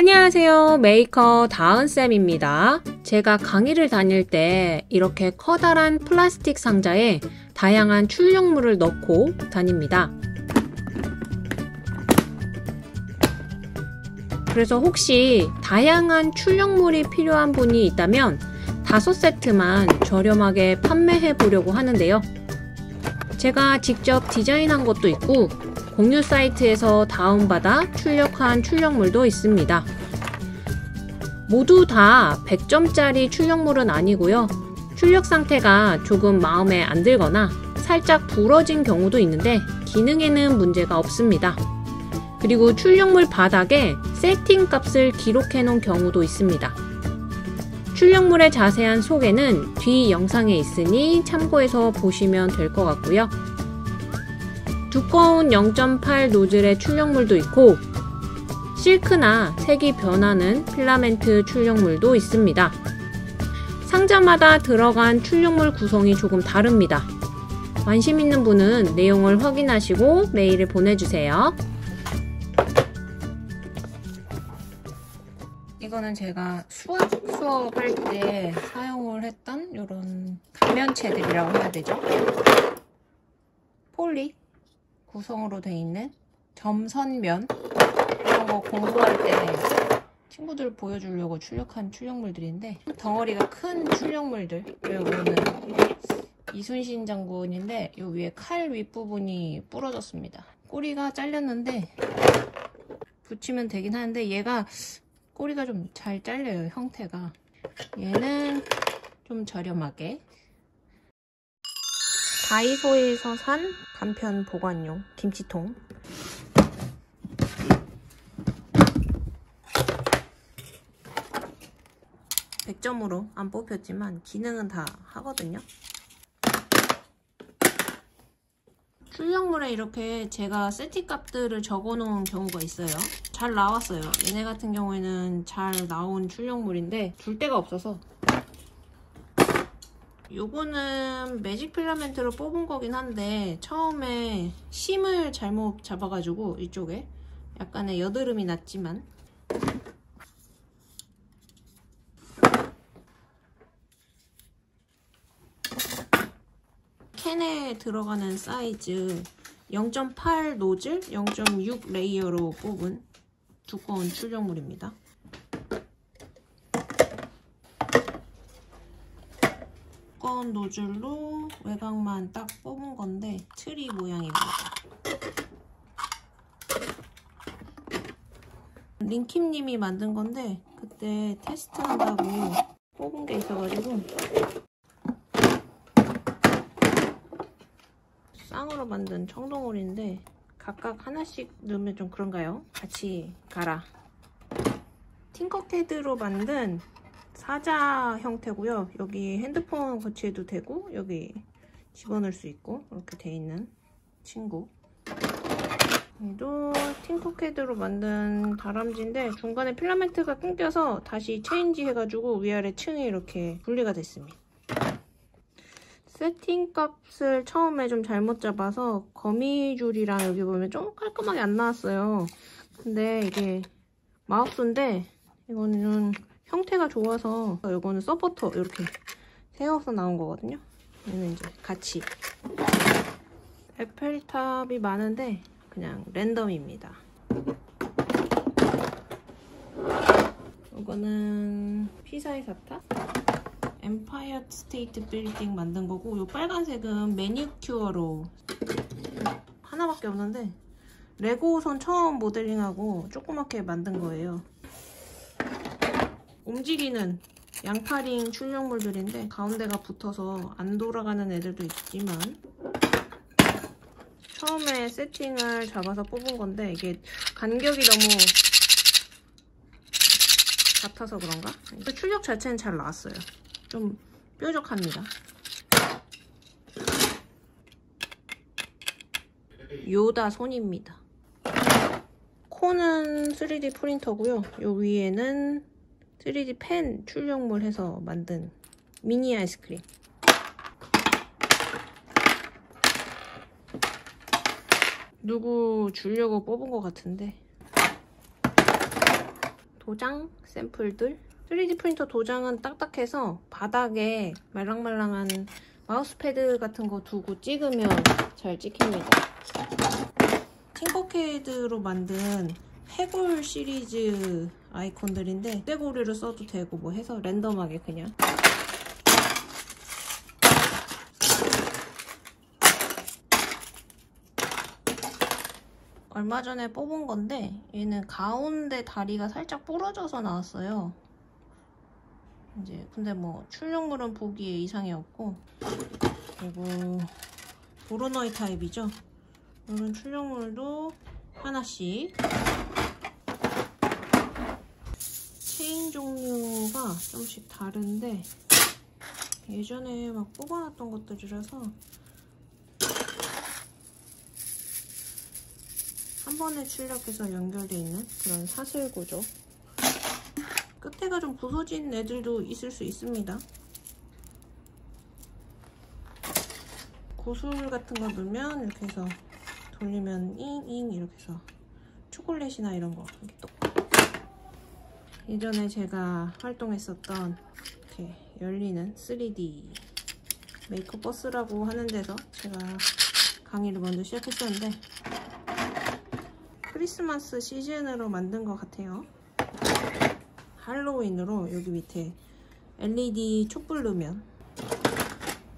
안녕하세요. 메이커 다은쌤입니다. 제가 강의를 다닐 때 이렇게 커다란 플라스틱 상자에 다양한 출력물을 넣고 다닙니다. 그래서 혹시 다양한 출력물이 필요한 분이 있다면 다섯 세트만 저렴하게 판매해 보려고 하는데요. 제가 직접 디자인한 것도 있고 공유 사이트에서 다운받아 출력한 출력물도 있습니다. 모두 다 100점짜리 출력물은 아니고요. 출력 상태가 조금 마음에 안 들거나 살짝 부러진 경우도 있는데 기능에는 문제가 없습니다. 그리고 출력물 바닥에 세팅 값을 기록해 놓은 경우도 있습니다. 출력물의 자세한 소개는 뒤 영상에 있으니 참고해서 보시면 될 것 같고요. 두꺼운 0.8 노즐의 출력물도 있고 실크나 색이 변하는 필라멘트 출력물도 있습니다. 상자마다 들어간 출력물 구성이 조금 다릅니다. 관심 있는 분은 내용을 확인하시고 메일을 보내주세요. 이거는 제가 수학 수업할 때 사용을 했던 이런 감면체들이라고 해야 되죠? 폴리 구성으로 되어 있는 점선면 이런 거 공부할 때 친구들 보여주려고 출력한 출력물들인데 덩어리가 큰 출력물들. 이거는 이순신 장군인데 이 위에 칼 윗부분이 부러졌습니다. 꼬리가 잘렸는데 붙이면 되긴 하는데 얘가 꼬리가 좀 잘 잘려요 형태가. 얘는 좀 저렴하게 다이소에서 산 간편 보관용 김치통. 100점으로 안 뽑혔지만 기능은 다 하거든요. 출력물에 이렇게 제가 세팅 값들을 적어 놓은 경우가 있어요. 잘 나왔어요. 얘네 같은 경우에는 잘 나온 출력물인데 줄 데가 없어서 요거는 매직 필라멘트로 뽑은 거긴 한데 처음에 심을 잘못 잡아가지고 이쪽에 약간의 여드름이 났지만 캔에 들어가는 사이즈 0.8 노즐, 0.6 레이어로 뽑은 두꺼운 출력물입니다. 두꺼운 노즐로 외곽만 딱 뽑은 건데 트리 모양입니다. 링킴님이 만든 건데 그때 테스트한다고 뽑은 게 있어가지고 쌍으로 만든 청동올인데 각각 하나씩 넣으면 좀 그런가요? 같이 갈아 팅커캐드로 만든 사자 형태고요. 여기 핸드폰 거치해도 되고 여기 집어넣을 수 있고 이렇게 돼 있는 친구 얘도 팅커캐드로 만든 다람쥐인데 중간에 필라멘트가 끊겨서 다시 체인지 해가지고 위아래 층이 이렇게 분리가 됐습니다. 세팅 값을 처음에 좀 잘못 잡아서 거미줄이랑 여기 보면 좀 깔끔하게 안 나왔어요. 근데 이게 마우스인데 이거는 형태가 좋아서 이거는 서포터 이렇게 세워서 나온 거거든요. 얘는 이제 같이 에펠탑이 많은데 그냥 랜덤입니다. 이거는 피사의 사탑 엠파이어 스테이트 빌딩 만든 거고 이 빨간색은 매니큐어로 하나밖에 없는데 레고선 처음 모델링하고 조그맣게 만든 거예요. 움직이는 양파링 출력물들인데 가운데가 붙어서 안 돌아가는 애들도 있지만 처음에 세팅을 잡아서 뽑은 건데 이게 간격이 너무 같아서 그런가? 출력 자체는 잘 나왔어요. 좀 뾰족합니다. 요다 손입니다. 코는 3D 프린터고요. 요 위에는 3D 펜 출력물 해서 만든 미니 아이스크림. 누구 주려고 뽑은 것 같은데 도장 샘플들 3D 프린터 도장은 딱딱해서 바닥에 말랑말랑한 마우스패드 같은 거 두고 찍으면 잘 찍힙니다. 팅커캐드로 만든 해골 시리즈 아이콘들인데 떼고리를 써도 되고 뭐 해서 랜덤하게 그냥 얼마 전에 뽑은 건데 얘는 가운데 다리가 살짝 부러져서 나왔어요. 이제 근데 뭐 출력물은 보기에 이상이 없고 그리고 보로너이 타입이죠. 이런 출력물도 하나씩 체인 종류가 좀씩 다른데 예전에 막 뽑아놨던 것들이라서 한 번에 출력해서 연결되어 있는 그런 사슬 구조. 끝에가 좀 부서진 애들도 있을 수 있습니다. 구슬 같은 거 넣으면 이렇게 해서 돌리면 잉잉 이렇게 해서 초콜릿이나 이런 거 이렇게 또 예전에 제가 활동했었던 이렇게 열리는 3D 메이크업 버스라고 하는 데서 제가 강의를 먼저 시작했었는데 크리스마스 시즌으로 만든 것 같아요. 할로윈으로 여기 밑에 LED 촛불 넣으면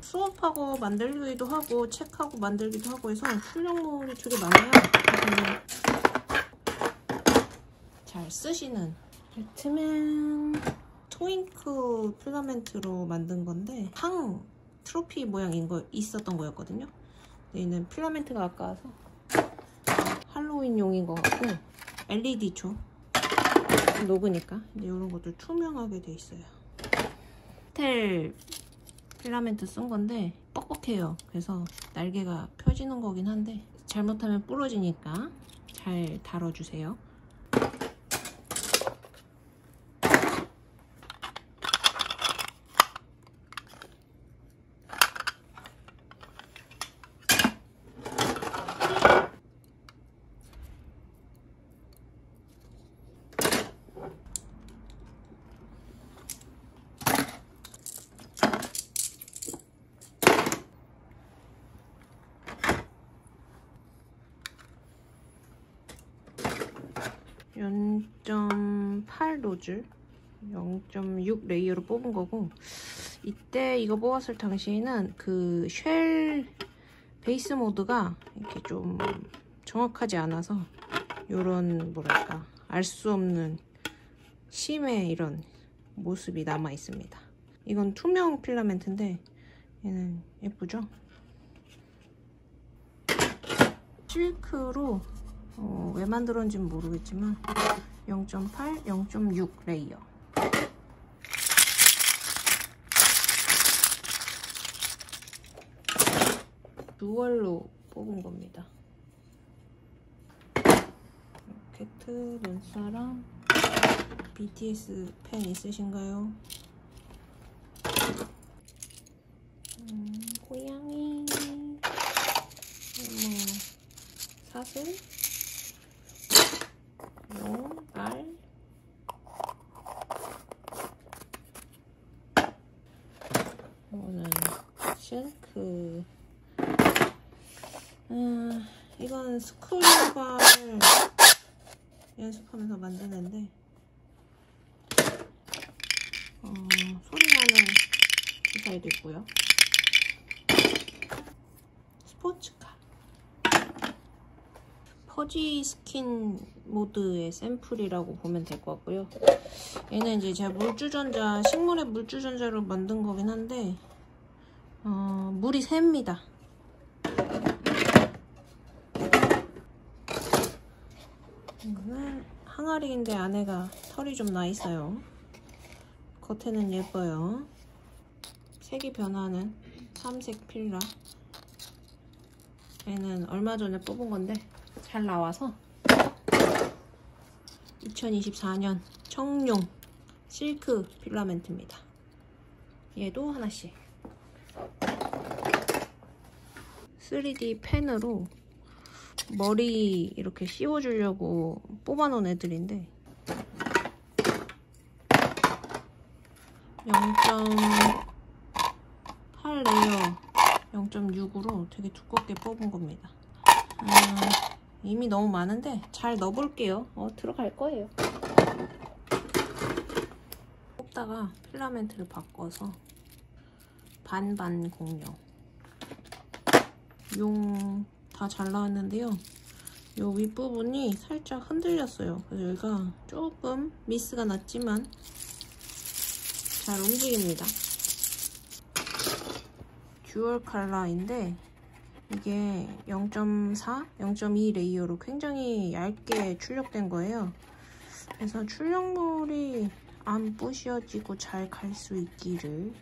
수업하고 만들기도 하고 책하고 만들기도 하고 해서 출력물이 되게 많아요. 잘 쓰시는 배트맨 트윙크 필라멘트로 만든 건데 항 트로피 모양인 거 있었던 거였거든요. 얘는 필라멘트가 아까워서 할로윈용인 것 같고 LED초 녹으니까 이런 것들 투명하게 돼 있어요. 텔 필라멘트 쓴 건데 뻑뻑해요. 그래서 날개가 펴지는 거긴 한데 잘못하면 부러지니까 잘 다뤄주세요. (0.8) 노즐 0.6 layer로 뽑은 거고 이때 이거 뽑았을 당시에는 그 shell vase mode가 이렇게 좀 정확하지 않아서 이런 뭐랄까 알 수 없는 seam의 이런 모습이 남아 있습니다 이건 투명 필라멘트인데 얘는 예쁘죠? 실크로 어, 왜 만들었는지는 모르겠지만 0.8, 0.6 레이어. 두월로 뽑은 겁니다. 로켓트 눈사람 BTS 펜 있으신가요? 음, 고양이 뭐 사슬 용, 알 이거는 실크 음, 이건 스크류발 연습하면서 만드는데 어, 소리 나는 기사에도 있고요 스포츠카 fuzzy skin mode의 샘플이라고 보면 될 것 같고요. 얘는 이제 제가 물주전자, 식물의 물주전자로 만든 거긴 한데 어, 물이 샙니다. 이거는 항아리인데 안에가 털이 좀 나 있어요. 겉에는 예뻐요. 색이 변하는 삼색 필라. 얘는 얼마 전에 뽑은 건데 잘 나와서 2024년 청룡 실크 필라멘트입니다. 얘도 하나씩 3D 펜으로 머리 이렇게 씌워주려고 뽑아놓은 애들인데 0.8 layer 0.6으로 되게 두껍게 뽑은 겁니다. 아, 이미 너무 많은데 잘 넣어볼게요. 어, 들어갈 거예요. 뽑다가 필라멘트를 바꿔서 반반 공룡 용 다 잘 나왔는데요. 요 윗부분이 살짝 흔들렸어요. 그래서 여기가 조금 미스가 났지만 잘 움직입니다. dual color인데 이게 0.4, 0.2 layer로 굉장히 얇게 출력된 거예요. 그래서 출력물이 안 부셔지고 잘 갈 수 있기를